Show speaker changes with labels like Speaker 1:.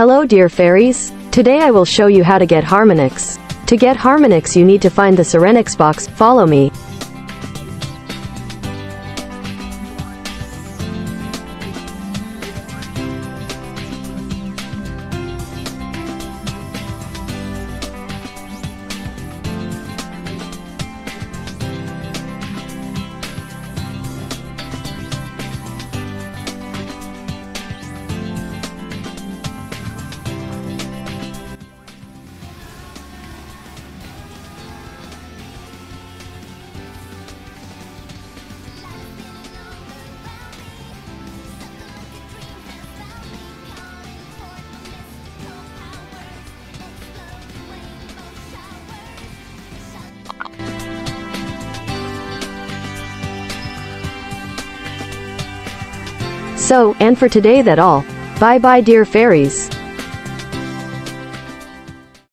Speaker 1: Hello dear fairies. Today I will show you how to get Harmonix. To get Harmonix you need to find the Sirenix box, follow me. So, and for today that all. Bye bye dear fairies.